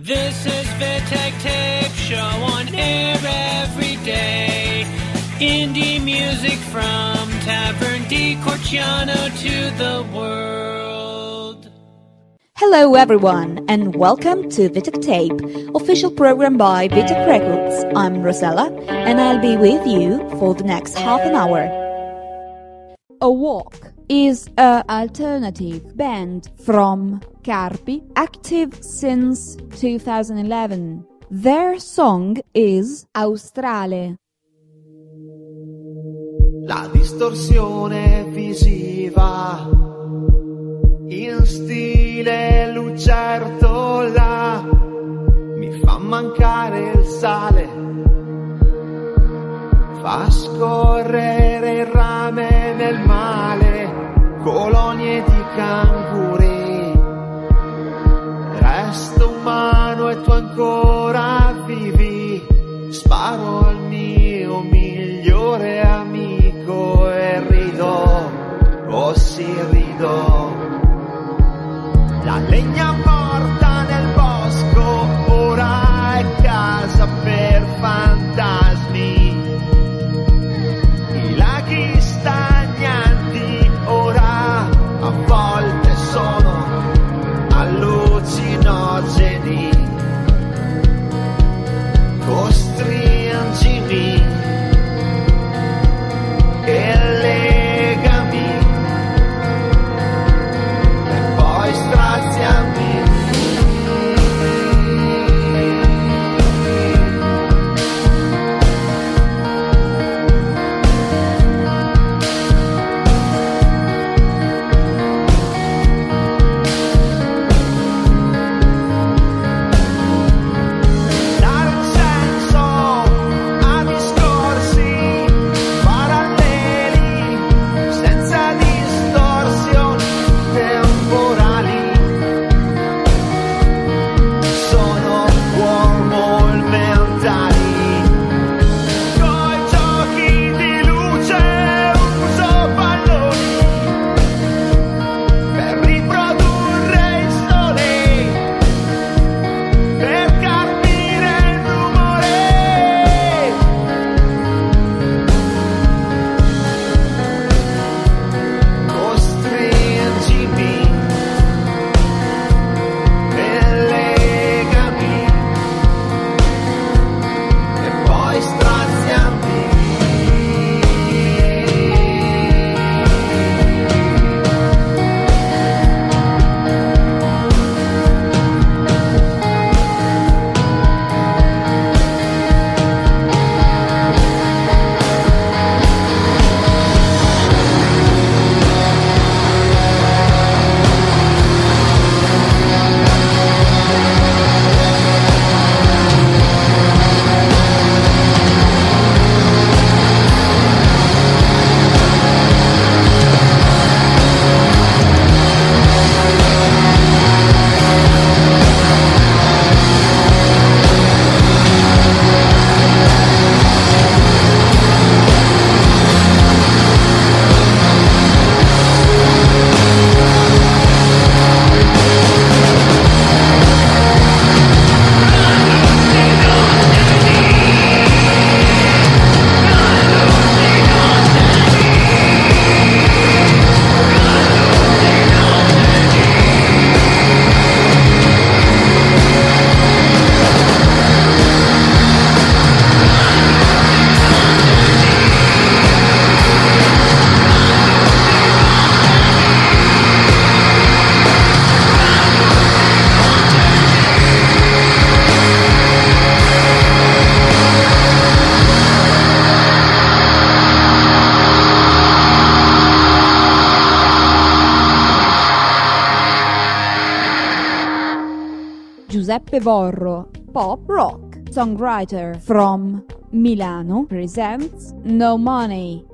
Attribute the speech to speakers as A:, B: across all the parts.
A: This is Vitek Tape Show on air every day. Indie music from Tavern di Corciano to the world.
B: Hello, everyone, and welcome to Vitek Tape, official program by Vitek Records. I'm Rosella, and I'll be with you for the next half an hour. A Walk is a alternative band from Carpi, active since 2011. Their song is Australe.
C: La distorsione visiva in stile lucertola mi fa mancare il sale, fa scorrere il rame nel male,
B: Giuseppe Vorro, pop rock songwriter from Milano, presents No Money.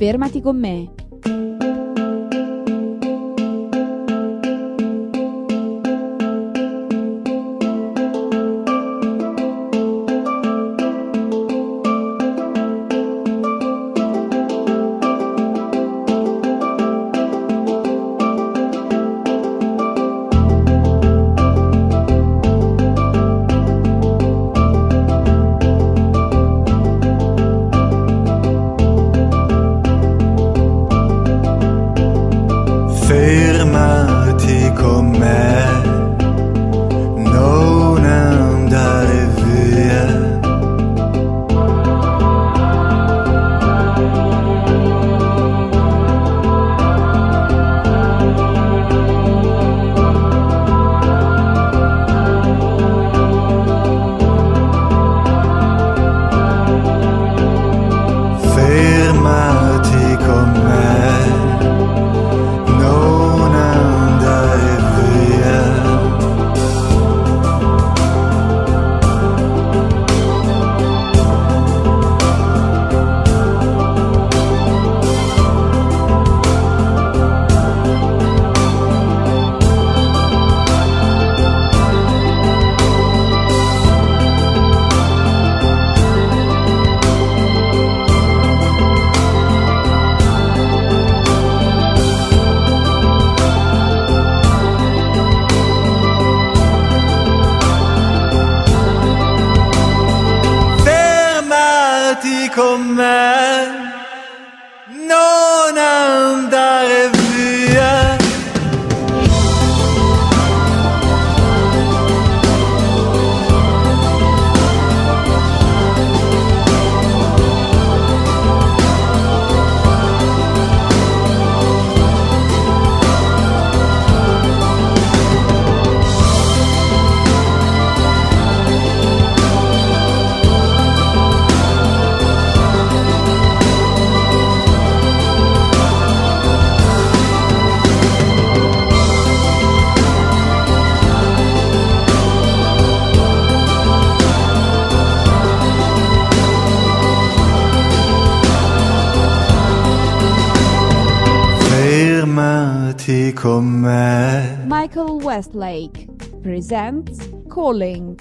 D: Fermati con me. Westlake presents Calling.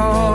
D: fall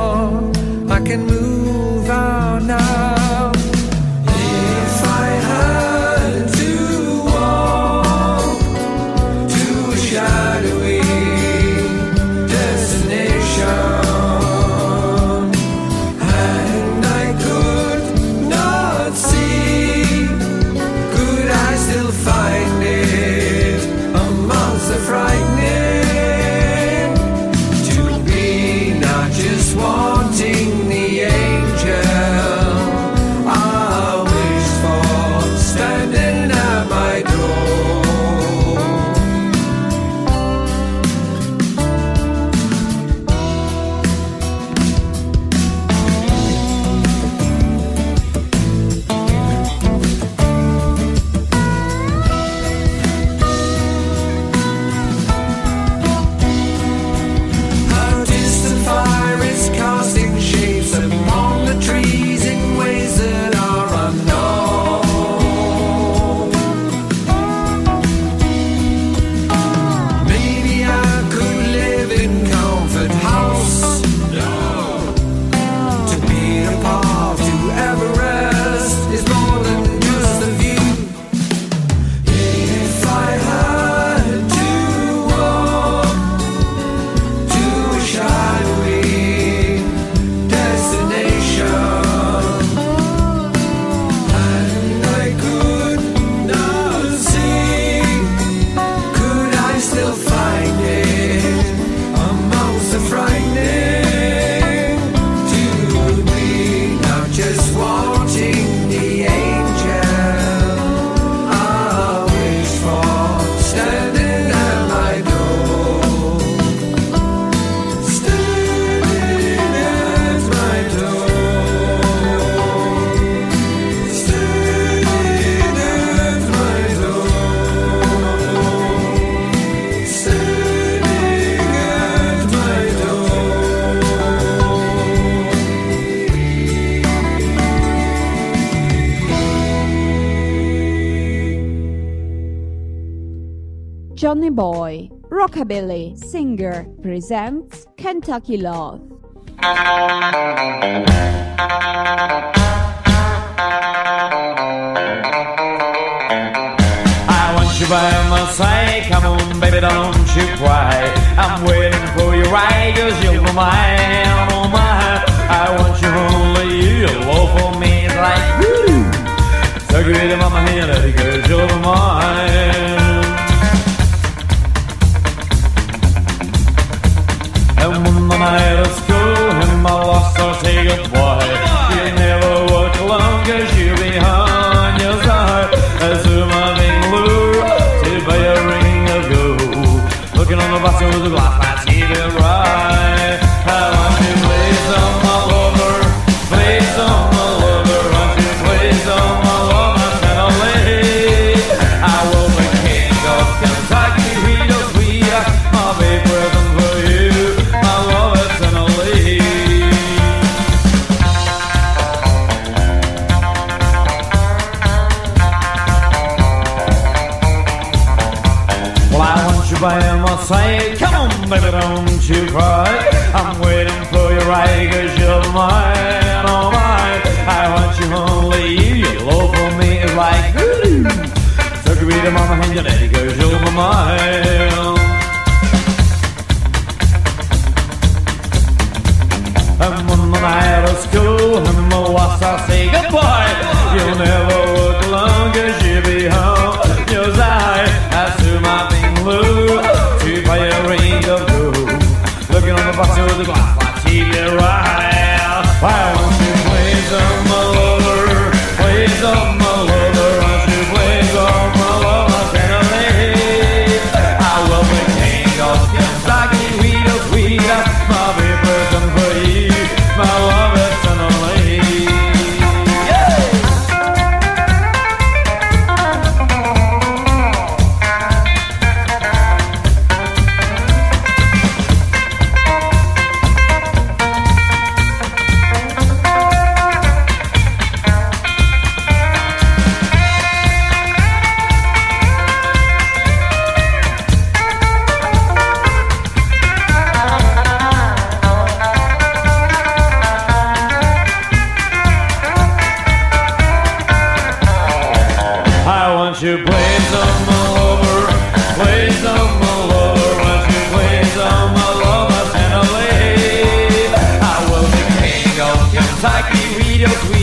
D: presents Kentucky Love.
E: I want you by my side, come on, baby, don't you cry. I'm waiting for you right, cause you're mine, I'm on oh mine. I want you only, you love for me, is like, woo! Take it in my hand, cause you're mine.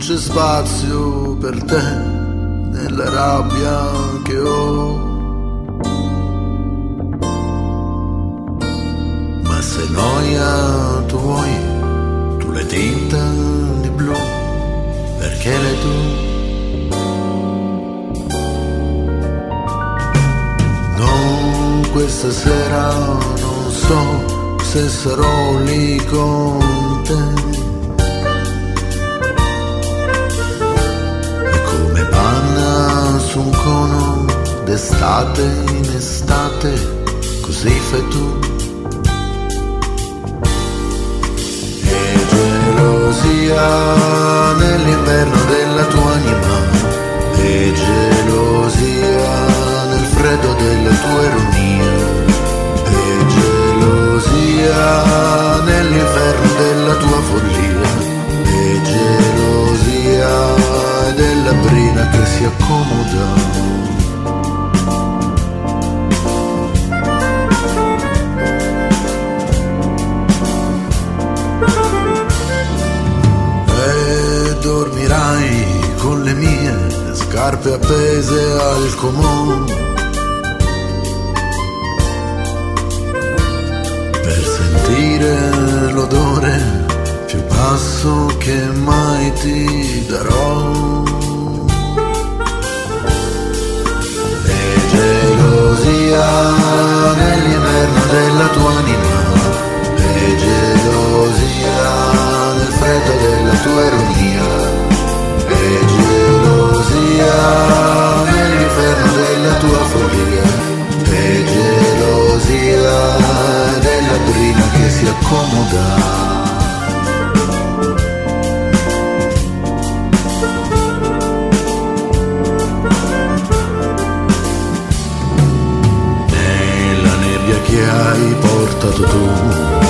F: c'è spazio per te nella rabbia che ho. Ma se noia tu vuoi, tu le tinta di blu, perché le tu? Non questa sera, non so se sarò lì con te sfumcono d'estate in estate, così fai tu. E gelosia nell'inverno della tua anima, e gelosia nel freddo della tua ironia, e gelosia nell'inverno della tua follia. Si accomoda. E dormirai con le mie scarpe appese al comò. Per sentire l'odore più basso che mai ti darò. Gelosia nell'inverno della tua anima, e gelosia nel freddo della tua ironia, e gelosia nell'inferno della tua follia, e gelosia della brina che si accomoda. Che hai portato tu.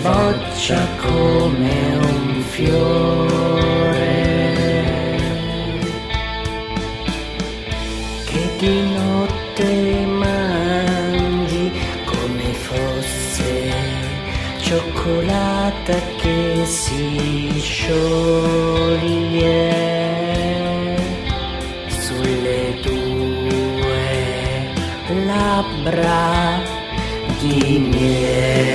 G: sboccia come un fiore che di notte mangi come fosse cioccolata che si scioglie sulle tue labbra di miele.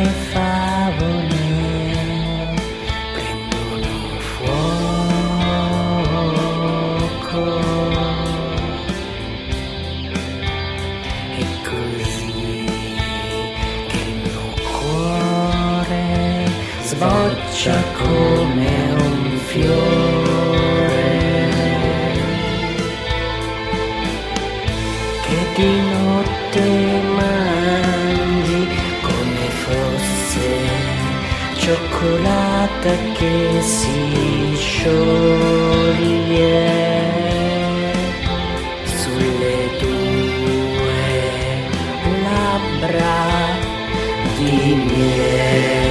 G: E le favole prendono volta che si scioglie sulle tue labbra di miele.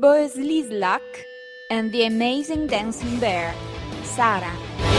C: boys Lizlak and the amazing dancing bear, Sarah.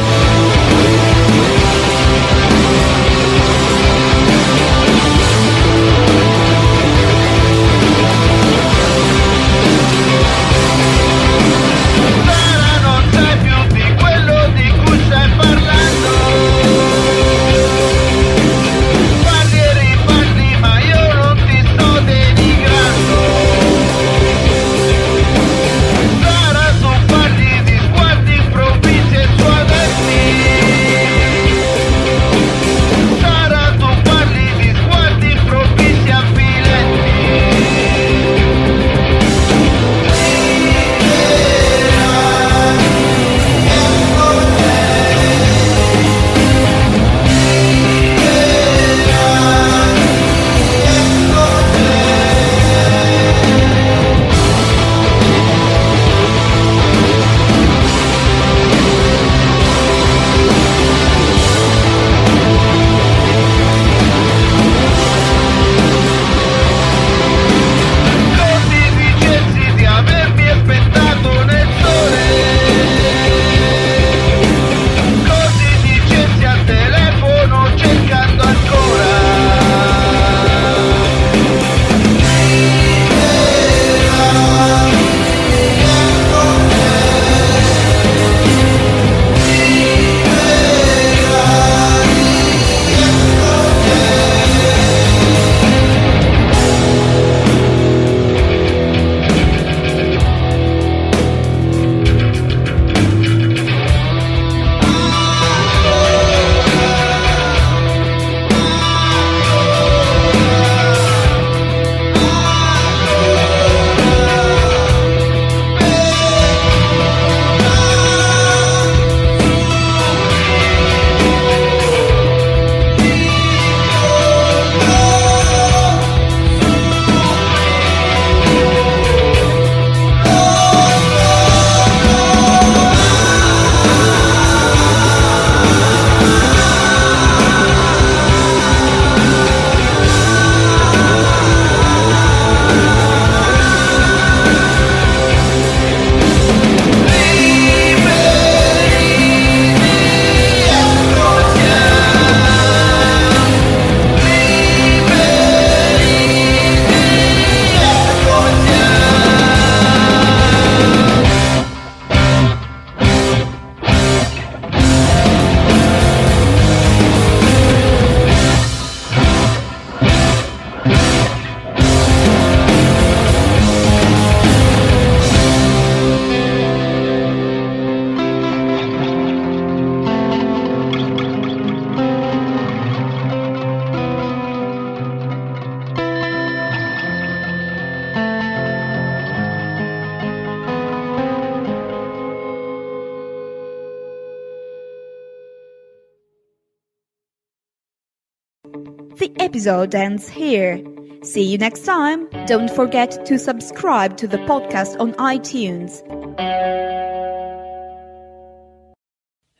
C: episode ends here.
B: See you next time. Don't forget to subscribe to the podcast on iTunes.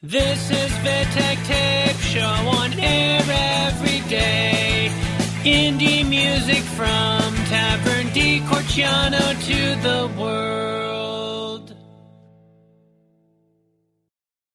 A: This is the Tech Tape Show on air every day. Indie music from Tavern di Corciano to the world.